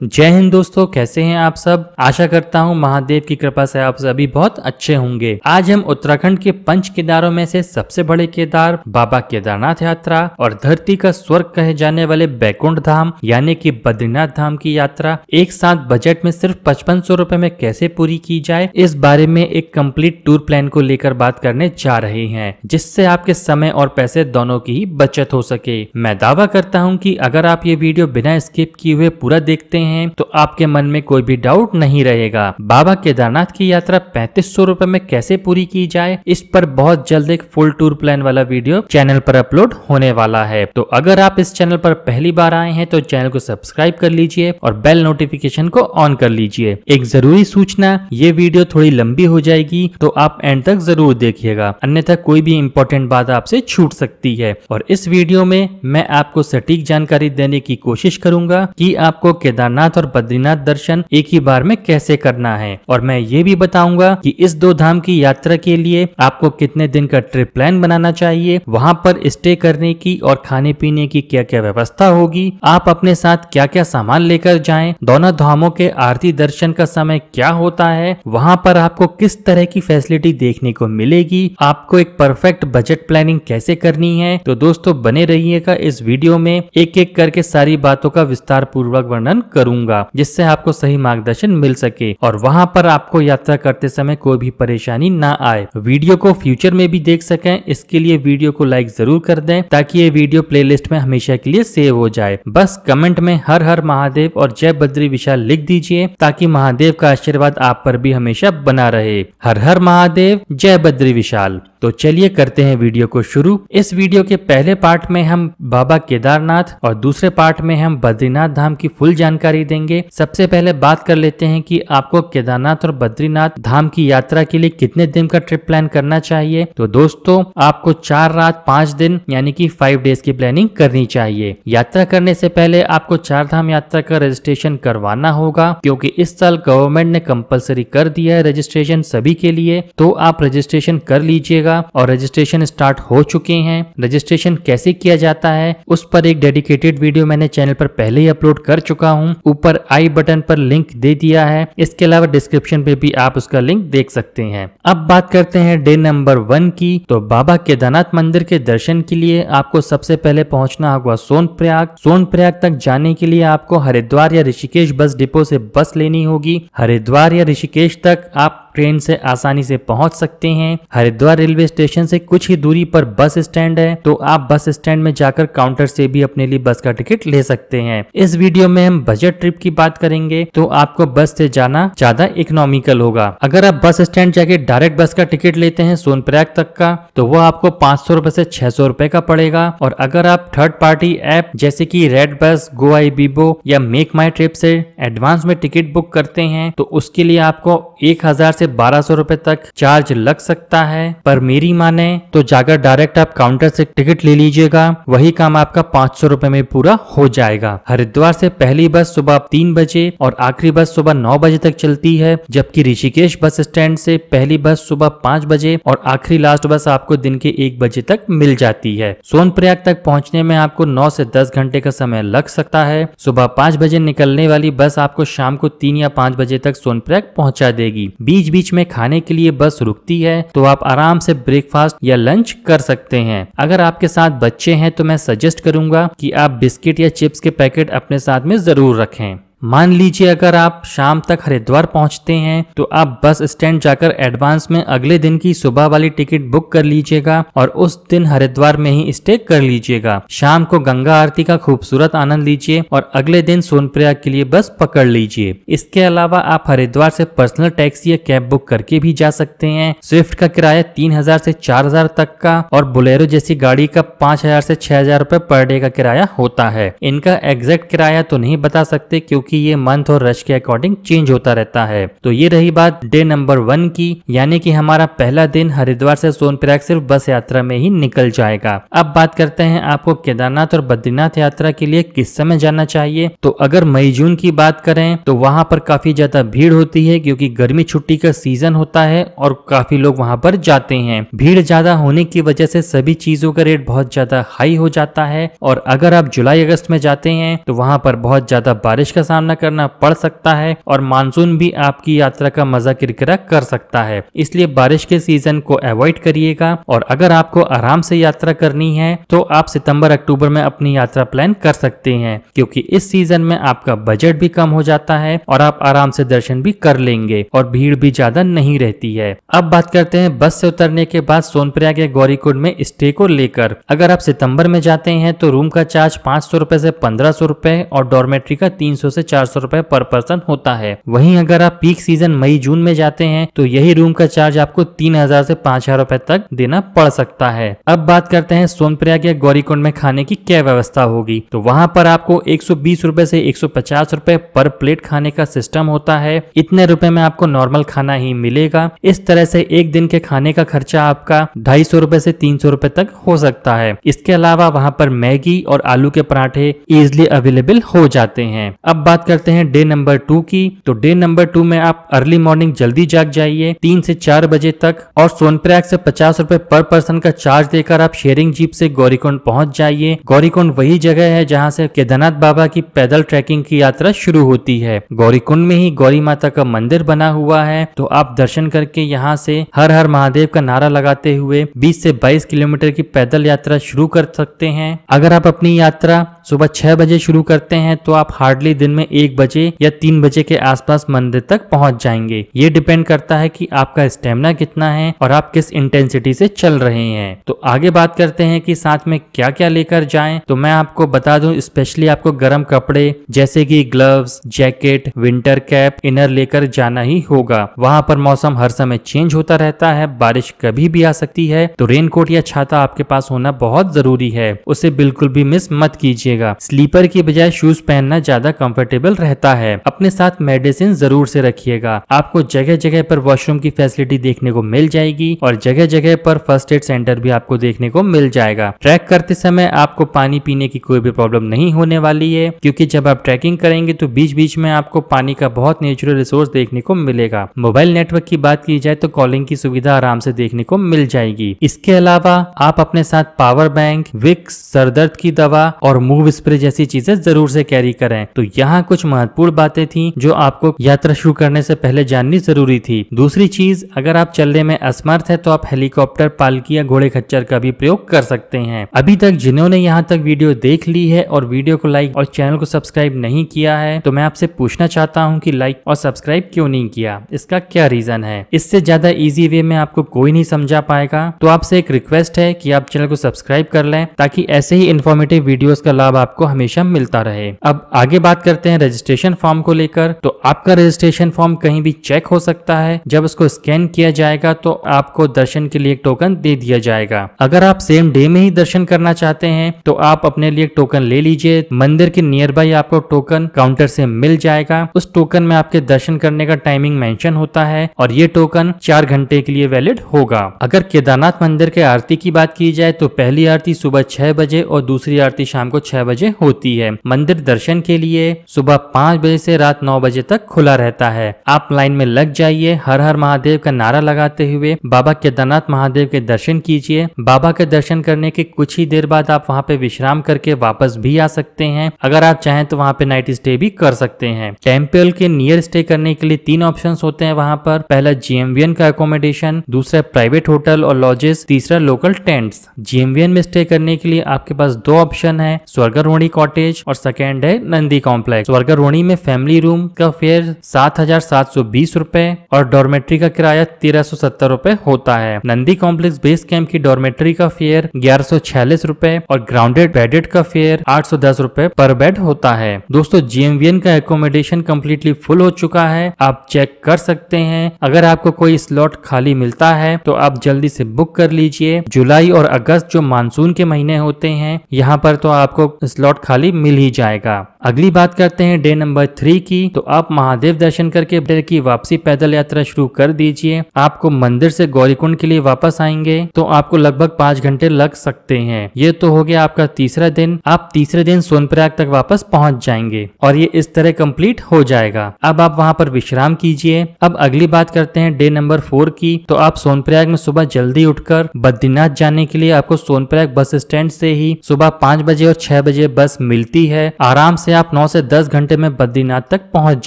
जय हिंद दोस्तों, कैसे हैं आप सब? आशा करता हूँ महादेव की कृपा से आप सभी बहुत अच्छे होंगे। आज हम उत्तराखंड के पंच केदारों में से सबसे बड़े केदार, बाबा केदारनाथ यात्रा और धरती का स्वर्ग कहे जाने वाले बैकुंठ धाम, यानी कि बद्रीनाथ धाम की यात्रा, एक साथ बजट में सिर्फ़ पचपन सौ रूपए में कैसे पूरी की जाए, इस बारे में एक कंप्लीट टूर प्लान को लेकर बात करने जा रहे हैं, जिससे आपके समय और पैसे दोनों की ही बचत हो सके। मैं दावा करता हूँ की अगर आप ये वीडियो बिना स्किप किए हुए पूरा देखते हैं तो आपके मन में कोई भी डाउट नहीं रहेगा। बाबा केदारनाथ की यात्रा पैंतीस सौ में कैसे पूरी की जाए, इस पर बहुत जल्द एक फुल टूर प्लान वाला वीडियो चैनल पर अपलोड होने वाला है। तो अगर आप इस चैनल पर पहली बार आए हैं तो चैनल को सब्सक्राइब कर लीजिए और बेल नोटिफिकेशन को ऑन कर लीजिए। एक ज़रूरी सूचना, ये वीडियो थोड़ी लंबी हो जाएगी तो आप एंड तक ज़रूर देखिएगा। अन्यथा कोई भी इम्पोर्टेंट बात आपसे छूट सकती है। और इस वीडियो में मैं आपको सटीक जानकारी देने की कोशिश करूँगा कि आपको केदारनाथ और बद्रीनाथ दर्शन एक ही बार में कैसे करना है? और मैं ये भी बताऊँगा कि इस दो धाम की यात्रा के लिए आपको कितने दिन का ट्रिप प्लान बनाना चाहिए, वहाँ पर स्टे करने की और खाने पीने की क्या क्या व्यवस्था होगी, आप अपने साथ क्या क्या सामान लेकर जाए, दोनों धामों के आरती दर्शन का समय क्या होता है, वहाँ पर आपको किस तरह की फैसिलिटी देखने को मिलेगी, आपको एक परफेक्ट बजट प्लानिंग कैसे करनी है? तो दोस्तों, बने रहिएगा इस वीडियो में एक एक करके सारी बातों का विस्तार पूर्वक वर्णन करूँगा, जिससे आपको सही मार्गदर्शन मिल सके और वहाँ पर आपको यात्रा करते समय कोई भी परेशानी ना आए। वीडियो को फ्यूचर में भी देख सकें। इसके लिए वीडियो को लाइक ज़रूर कर दें, ताकि ये वीडियो प्लेलिस्ट में हमेशा के लिए सेव हो जाए। बस कमेंट में हर हर महादेव और जय बद्री विशाल लिख दीजिए, ताकि महादेव का आशीर्वाद आप पर भी हमेशा बना रहे। हर हर महादेव, जय बद्री विशाल। तो चलिए करते हैं वीडियो को शुरू। इस वीडियो के पहले पार्ट में हम बाबा केदारनाथ और दूसरे पार्ट में हम बद्रीनाथ धाम की फुल जानकारी देंगे। सबसे पहले बात कर लेते हैं कि आपको केदारनाथ और बद्रीनाथ धाम की यात्रा के लिए कितने दिन का ट्रिप प्लान करना चाहिए। तो दोस्तों, आपको चार रात पाँच दिन, यानी कि फाइव डेज़ की प्लानिंग करनी चाहिए। यात्रा करने से पहले आपको चार धाम यात्रा का रजिस्ट्रेशन करवाना होगा, क्योंकि इस साल गवर्नमेंट ने कंपलसरी कर दिया है रजिस्ट्रेशन सभी के लिए। तो आप रजिस्ट्रेशन कर लीजिएगा। जाएगा और रजिस्ट्रेशन स्टार्ट हो चुके हैं। रजिस्ट्रेशन कैसे किया जाता है, उस पर एक डेडिकेटेड वीडियो मैंने चैनल पर पहले ही अपलोड कर चुका हूँ। ऊपर आई बटन पर लिंक दे दिया है। इसके अलावा डिस्क्रिप्शन पे भी आप उसका लिंक देख सकते हैं। अब बात करते हैं डे नंबर वन की। तो बाबा केदारनाथ मंदिर के दर्शन के लिए आपको सबसे पहले पहुँचना होगा सोन प्रयाग सोन प्रयाग तक जाने के लिए आपको हरिद्वार या ऋषिकेश बस डिपो से बस लेनी होगी। हरिद्वार या ऋषिकेश तक आप ट्रेन से आसानी से पहुँच सकते हैं। हरिद्वार रेलवे स्टेशन से कुछ ही दूरी पर बस स्टैंड है तो आप बस स्टैंड में जाकर काउंटर से भी अपने लिए बस का टिकट ले सकते हैं। इस वीडियो में हम बजट ट्रिप की बात करेंगे तो आपको बस से जाना ज़्यादा इकोनॉमिकल होगा। अगर आप बस स्टैंड जाके डायरेक्ट बस का टिकट लेते हैं सोनप्रयाग तक का तो वो आपको पाँच सौ रूपए से छह सौ रूपए का पड़ेगा। और अगर आप थर्ड पार्टी ऐप जैसे की रेड बस गोआई बीबो या मेक माई ट्रिप से एडवांस में टिकट बुक करते हैं तो उसके लिए आपको एक हज़ार से बारह सौ रूपए तक चार्ज लग सकता है। पर मेरी माने तो जाकर डायरेक्ट आप काउंटर से टिकट ले लीजिएगा। वही काम आपका पाँच सौ रूपए में पूरा हो जाएगा। हरिद्वार से पहली बस सुबह तीन बजे और आखिरी बस सुबह नौ बजे तक चलती है, जबकि ऋषिकेश बस स्टैंड से पहली बस सुबह पाँच बजे और आखिरी लास्ट बस आपको दिन के एक बजे तक मिल जाती है। सोनप्रयाग तक पहुँचने में आपको नौ से दस घंटे का समय लग सकता है। सुबह पाँच बजे निकलने वाली बस आपको शाम को तीन या पाँच बजे तक सोनप्रयाग पहुँचा देगी। बीच बीच में खाने के लिए बस रुकती है तो आप आराम से ब्रेकफास्ट या लंच कर सकते हैं। अगर आपके साथ बच्चे हैं तो मैं सजेस्ट करूँगा कि आप बिस्किट या चिप्स के पैकेट अपने साथ में ज़रूर रखें। मान लीजिए अगर आप शाम तक हरिद्वार पहुँचते हैं तो आप बस स्टैंड जाकर एडवांस में अगले दिन की सुबह वाली टिकट बुक कर लीजिएगा और उस दिन हरिद्वार में ही स्टे कर लीजिएगा। शाम को गंगा आरती का खूबसूरत आनंद लीजिए और अगले दिन सोनप्रयाग के लिए बस पकड़ लीजिए। इसके अलावा आप हरिद्वार से पर्सनल टैक्सी या कैब बुक करके भी जा सकते हैं। स्विफ्ट का किराया तीन हज़ार से चार हज़ार तक का और बुलेरो जैसी गाड़ी का पाँच हज़ार से छह हज़ार रूपए पर डे का किराया होता है। इनका एग्जैक्ट किराया तो नहीं बता सकते क्योंकि कि ये मंथ और रश के अकॉर्डिंग चेंज होता रहता है। तो ये रही बात डे नंबर वन की, यानी कि हमारा पहला दिन हरिद्वार से सोनप्रयाग सिर्फ़ बस यात्रा में ही निकल जाएगा। अब बात करते हैं आपको केदारनाथ और बद्रीनाथ यात्रा के लिए किस समय जाना चाहिए। तो अगर मई जून की बात करें तो वहाँ पर काफ़ी ज़्यादा भीड़ होती है क्योंकि गर्मी छुट्टी का सीज़न होता है और काफ़ी लोग वहाँ पर जाते हैं। भीड़ ज़्यादा होने की वजह से सभी चीज़ों का रेट बहुत ज़्यादा हाई हो जाता है और अगर आप जुलाई अगस्त में जाते हैं तो वहाँ पर बहुत ज़्यादा बारिश का सामना करना पड़ सकता है और मानसून भी आपकी यात्रा का मज़ा किरकिरा कर सकता है। इसलिए बारिश के सीज़न को अवॉइड करिएगा और अगर आपको आराम से यात्रा करनी है तो आप सितंबर, अक्टूबर में अपनी यात्रा प्लान कर सकते हैं, क्योंकि इस सीज़न में आपका बजट भी कम हो जाता है और आप आराम से दर्शन भी कर लेंगे और भीड़ भी ज़्यादा नहीं रहती है। अब बात करते हैं बस से उतरने के बाद सोनप्रयाग या गौरीकुंड में स्टे को लेकर। अगर आप सितंबर में जाते हैं तो रूम का चार्ज पाँच सौ रूपए से पंद्रह सौ रूपए और डॉर्मेट्री का तीन सौ से चार सौ रूपए पर पर्सन होता है। वहीं अगर आप पीक सीज़न मई, जून में जाते हैं तो यही रूम का चार्ज आपको तीन हज़ार से पाँच हज़ार रूपए तक देना पड़ सकता है। अब बात करते हैं सोनप्रयाग या गौरीकुंड में खाने की क्या व्यवस्था होगी। तो वहाँ पर आपको एक सौ बीस रूपए से एक सौ पचास रूपए पर प्लेट खाने का सिस्टम होता है। इतने रुपए में आपको नॉर्मल खाना ही मिलेगा। इस तरह से एक दिन के खाने का खर्चा आपका ढाई सौ रूपए से तीन सौ रूपए तक हो सकता है। इसके अलावा वहाँ पर मैगी और आलू के पराठे इजिली अवेलेबल हो जाते हैं। अब बात करते हैं डे नंबर टू की। तो डे नंबर टू में आप अर्ली मॉर्निंग जल्दी जाग जाइए, तीन से चार बजे तक, और सोनप्रयाग से पचास रूपए पर पर्सन का चार्ज देकर आप शेयरिंग जीप से गौरीकुंड पहुँच जाइए। गौरीकुंड वही जगह है जहाँ से केदारनाथ बाबा की पैदल ट्रैकिंग की यात्रा शुरू होती है। गौरीकुंड में ही गौरी माता का मंदिर बना हुआ है। तो आप दर्शन करके यहाँ से हर हर महादेव का नारा लगाते हुए 20 से 22 किलोमीटर की पैदल यात्रा शुरू कर सकते हैं। अगर आप अपनी यात्रा सुबह छह बजे शुरू करते हैं तो आप हार्डली दिन में एक बजे या तीन बजे के आसपास मंदिर तक पहुँच जाएँगे। ये डिपेंड करता है कि आपका स्टेमिना कितना है और आप किस इंटेंसिटी से चल रहे हैं। तो आगे बात करते हैं कि साथ में क्या क्या लेकर जाएँ। तो मैं आपको बता दूँ स्पेशली आपको गर्म कपड़े, जैसे कि gloves jacket winter cap inner लेकर जाना ही होगा। वहाँ पर मौसम हर समय चेंज होता रहता है, बारिश कभी भी आ सकती है। तो रेनकोट या छाता आपके पास होना बहुत ज़रूरी है। उसे बिल्कुल भी मिस मत कीजिए। रखिएगा। स्लीपर की बजाय शूज़ पहनना ज़्यादा कंफर्टेबल रहता है। अपने साथ मेडिसिन ज़रूर से रखिएगा। आपको जगह जगह पर वॉशरूम की फैसिलिटी देखने को मिल जाएगी और जगह जगह पर फ़र्स्ट एड सेंटर भी आपको देखने को मिल जाएगा। ट्रैक करते समय आपको पानी पीने की कोई भी प्रॉब्लम नहीं होने वाली है, क्योंकि जब आप ट्रैकिंग करेंगे तो बीच बीच में आपको पानी का बहुत नेचुरल रिसोर्स देखने को मिलेगा। मोबाइल नेटवर्क की बात की जाए तो कॉलिंग की सुविधा आराम से देखने को मिल जाएगी। इसके अलावा आप अपने साथ पावर बैंक विक्स सरदर्द की दवा और मूव स्प्रे जैसी चीज़ें ज़रूर से कैरी करें। तो यहाँ कुछ महत्वपूर्ण बातें थी जो आपको यात्रा शुरू करने से पहले जाननी ज़रूरी थी। दूसरी चीज़, अगर आप चलने में असमर्थ है तो आप हेलीकॉप्टर पालकी या घोड़े खच्चर का भी प्रयोग कर सकते हैं। अभी तक जिन्होंने यहाँ तक वीडियो देख ली है और वीडियो को लाइक और चैनल को सब्सक्राइब नहीं किया है तो मैं आपसे पूछना चाहता हूँ की लाइक और सब्सक्राइब क्यों नहीं किया? इसका क्या रीजन है? इससे ज़्यादा इजी वे में आपको कोई नहीं समझा पाएगा। तो आपसे एक रिक्वेस्ट है कि आप चैनल को सब्सक्राइब कर लें ताकि ऐसे ही इन्फॉर्मेटिव वीडियोस का लाभ लाभ आपको हमेशा मिलता रहे। अब आगे बात करते हैं रजिस्ट्रेशन फॉर्म को लेकर। तो आपका रजिस्ट्रेशन फॉर्म कहीं भी चेक हो सकता है। जब उसको स्कैन किया जाएगा तो आपको दर्शन के लिए एक टोकन दे दिया जाएगा। अगर आप सेम डे में ही दर्शन करना चाहते हैं तो आप अपने लिए टोकन ले लीजिए। मंदिर के नियर बाई आपको टोकन काउंटर से मिल जाएगा। उस टोकन में आपके दर्शन करने का टाइमिंग मेंशन होता है और ये टोकन चार घंटे के लिए वैलिड होगा। अगर केदारनाथ मंदिर के आरती की बात की जाए तो पहली आरती सुबह छह बजे और दूसरी आरती शाम को छह बजे होती है। मंदिर दर्शन के लिए सुबह पाँच बजे से रात नौ बजे तक खुला रहता है। आप लाइन में लग जाइए। हर हर महादेव का नारा लगाते हुए बाबा केदारनाथ महादेव के दर्शन कीजिए। बाबा के दर्शन करने के कुछ ही देर बाद आप वहाँ पे विश्राम करके वापस भी आ सकते हैं। अगर आप चाहें तो वहाँ पे नाइट स्टे भी कर सकते हैं। टेंपल के नियर स्टे करने के लिए तीन ऑप्शन होते हैं वहाँ पर। पहला जीएमवीएन का अकोमोडेशन दूसरा प्राइवेट होटल और लॉजेस तीसरा लोकल टेंट्स जीएमवीएन में स्टे करने के लिए आपके पास दो ऑप्शन है, स्वर्ग स्वर्गारोणी कॉटेज और सेकेंड है नंदी कॉम्प्लेक्स। स्वर्गारोणी में फैमिली रूम का फेयर सात हज़ार सात सौ बीस रूपए और डॉर्मेट्री का किराया तेरह सौ सत्तर रूपए होता है। नंदी कॉम्प्लेक्स बेस कैंप की डॉर्मेट्री का फेयर ग्यारह सौ छियालीस रूपए और ग्राउंडेड बेडेड का फेयर आठ सौ दस रूपए पर बेड होता है। दोस्तों जीएमवीएन का एकोमोडेशन कम्प्लीटली फुल हो चुका है। आप चेक कर सकते हैं। अगर आपको कोई स्लॉट खाली मिलता है तो आप जल्दी से बुक कर लीजिए। जुलाई और अगस्त जो मानसून के महीने होते हैं, यहाँ पर तो आपको स्लॉट खाली मिल ही जाएगा। अगली बात करते हैं डे नंबर थ्री की। तो आप महादेव दर्शन करके डे की वापसी पैदल यात्रा शुरू कर दीजिए। आपको मंदिर से गौरीकुंड के लिए वापस आएँगे। तो आपको लगभग पाँच घंटे लग सकते हैं। ये तो हो गया आपका तीसरा दिन। आप तीसरे दिन सोनप्रयाग तक वापस पहुँच जाएँगे और ये इस तरह कंप्लीट हो जाएगा। अब आप वहाँ पर विश्राम कीजिए। अब अगली बात करते हैं डे नंबर फोर की। तो आप सोनप्रयाग में सुबह जल्दी उठकर बद्रीनाथ जाने के लिए आपको सोनप्रयाग बस स्टैंड से ही सुबह पाँच बजे और छह बजे बस मिलती है। आराम से आप 9 से 10 घंटे में बद्रीनाथ तक पहुँच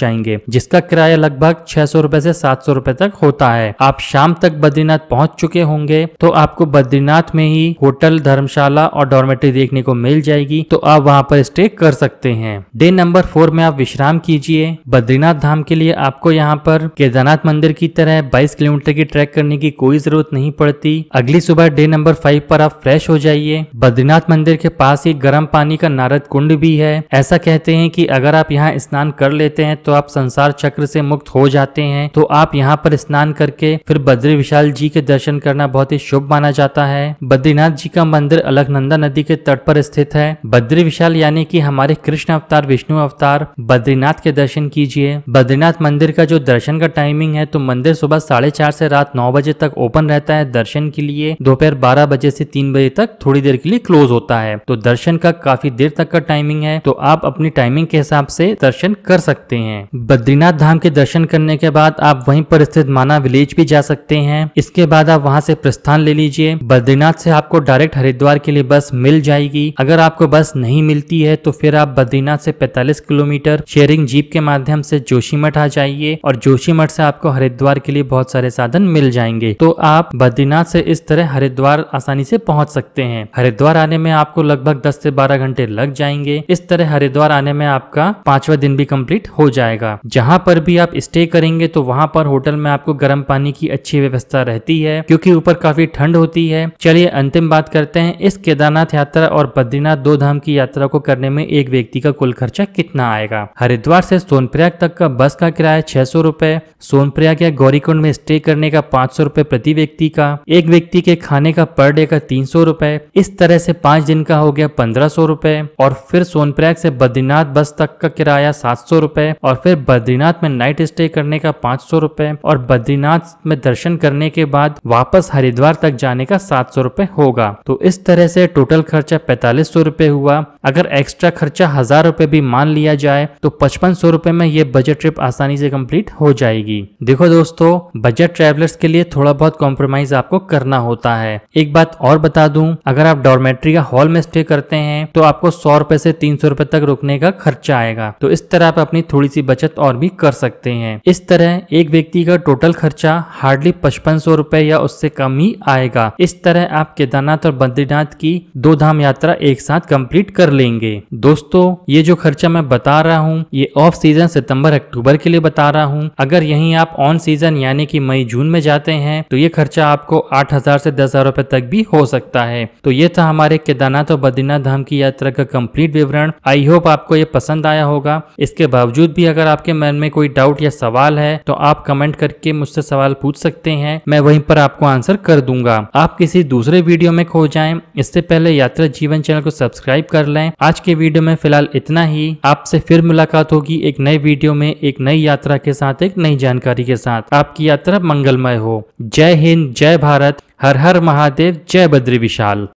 जाएँगे, जिसका किराया लगभग छह सौ रूपए ऐसी सात सौ रूपए तक होता है। आप शाम तक बद्रीनाथ पहुँच चुके होंगे तो आपको बद्रीनाथ में ही होटल, धर्मशाला और डॉर्मेटरी देखने को मिल जाएगी तो आप वहाँ पर स्टे कर सकते हैं। डे नंबर फोर में आप विश्राम कीजिए। बद्रीनाथ धाम के लिए आपको यहाँ पर केदारनाथ मंदिर की तरह 22 किलोमीटर की ट्रैक करने की कोई ज़रूरत नहीं पड़ती। अगली सुबह डे नंबर फाइव पर आप फ्रेश हो जाइए। बद्रीनाथ मंदिर के पास ही गर्म पानी का नारद कुंड भी है। ऐसा कहते हैं कि अगर आप यहाँ स्नान कर लेते हैं तो आप संसार चक्र से मुक्त हो जाते हैं तो आप यहाँ पर स्नान करके फिर बद्री विशाल जी के दर्शन करना बहुत ही शुभ माना जाता है। बद्रीनाथ जी का मंदिर अलकनंदा नदी के तट पर स्थित है। बद्री विशाल यानी कि हमारे कृष्ण अवतार, विष्णु अवतार, बद्रीनाथ के दर्शन कीजिए। बद्रीनाथ मंदिर का जो दर्शन का टाइमिंग है तो मंदिर सुबह साढ़े चार से रात नौ बजे तक ओपन रहता है दर्शन के लिए। दोपहर बारह बजे से तीन बजे तक थोड़ी देर के लिए क्लोज होता है। तो दर्शन का काफ़ी देर तक का टाइमिंग है। तो आप अपनी टाइमिंग के हिसाब से दर्शन कर सकते हैं। बद्रीनाथ धाम के दर्शन करने के बाद आप वहीं पर स्थित माना विलेज भी जा सकते हैं। इसके बाद आप वहाँ से प्रस्थान ले लीजिए। बद्रीनाथ से आपको डायरेक्ट हरिद्वार के लिए बस मिल जाएगी। अगर आपको बस नहीं मिलती है तो फिर आप बद्रीनाथ से 45 किलोमीटर शेयरिंग जीप के माध्यम से जोशीमठ आ जाइए और जोशीमठ से आपको हरिद्वार के लिए बहुत सारे साधन मिल जाएँगे। तो आप बद्रीनाथ से इस तरह हरिद्वार आसानी से पहुँच सकते हैं। हरिद्वार आने में आपको लगभग 10 से 12 घंटे लग जाएँगे। इस तरह हरिद्वार आने में आपका पांचवा दिन भी कंप्लीट हो जाएगा। जहाँ पर भी आप स्टे करेंगे तो वहाँ पर होटल में आपको गर्म पानी की अच्छी व्यवस्था रहती है, क्योंकि ऊपर काफ़ी ठंड होती है। चलिए अंतिम बात करते हैं, इस केदारनाथ यात्रा और बद्रीनाथ दो धाम की यात्रा को करने में एक व्यक्ति का कुल खर्चा कितना आएगा? हरिद्वार से सोनप्रयाग तक का बस का किराया छह सौ रूपए, सोनप्रयाग या गौरीकुंड में स्टे करने का पाँच सौ रूपए प्रति व्यक्ति का, एक व्यक्ति के खाने का पर डे का तीन सौ रूपए, इस तरह से पाँच दिन का हो गया पंद्रह सौ रूपए, और फिर सोनप्रयाग से बद्रीनाथ बस तक का किराया सात सौ और फिर बद्रीनाथ में नाइट स्टे करने का पाँच सौ और बद्रीनाथ में दर्शन करने के बाद वापस हरिद्वार तक जाने का सात सौ होगा। तो इस तरह से टोटल खर्चा पैतालीस सौ हुआ। अगर एक्स्ट्रा खर्चा हज़ार रूपए भी मान लिया जाए तो पचपन सौ में ये बजट ट्रिप आसानी से कंप्लीट हो जाएगी। देखो दोस्तों बजट ट्रेवलर्स के लिए थोड़ा बहुत कॉम्प्रोमाइज आपको करना होता है। एक बात और बता दूँ, अगर आप डॉर्मेट्री का हॉल में स्टे करते हैं तो आपको सौ रूपए से तीन सौ रूपए तक रुकने का खर्चा आएगा। तो इस तरह आप अपनी थोड़ी सी बचत और भी कर सकते हैं। इस तरह एक व्यक्ति का टोटल खर्चा हार्डली पचपन सौ रूपए या उससे कम ही आएगा। इस तरह आप केदारनाथ और बद्रीनाथ की दो धाम यात्रा एक साथ कंप्लीट कर लेंगे। दोस्तों, ये जो खर्चा मैं बता रहा हूँ, ये ऑफ़ सीज़न सितंबर, अक्टूबर के लिए बता रहा हूँ। अगर यहीं आप ऑन सीज़न यानी कि मई, जून में जाते हैं तो ये खर्चा आपको आठ हज़ार से दस हज़ार रूपए तक भी हो सकता है। तो ये था हमारे केदारनाथ और बद्रीनाथ धाम की यात्रा का कंप्लीट विवरण। आई होप आपको ये पसंद आया होगा। इसके बावजूद भी अगर आपके मन में कोई डाउट या सवाल है तो आप कमेंट करके मुझसे सवाल पूछ सकते हैं। मैं वहीं पर आपको आंसर कर दूँगा। आप किसी दूसरे वीडियो में खो जाएँ। इससे पहले यात्रा जीवन चैनल को सब्सक्राइब कर लें। आज के वीडियो में फ़िलहाल इतना ही। आपसे फिर मुलाकात होगी एक नए वीडियो में, एक नई यात्रा के साथ, एक नई जानकारी के साथ। आपकी यात्रा मंगलमय हो। जय हिंद, जय भारत। हर हर महादेव, जय बद्री विशाल।